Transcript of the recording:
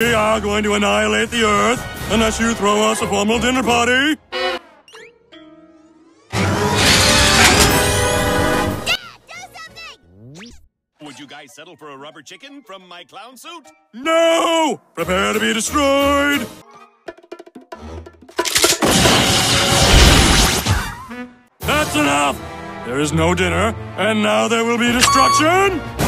We are going to annihilate the Earth unless you throw us a formal dinner party. Would you guys settle for a rubber chicken from my clown suit? No! Prepare to be destroyed! That's enough! There is no dinner, and now there will be destruction!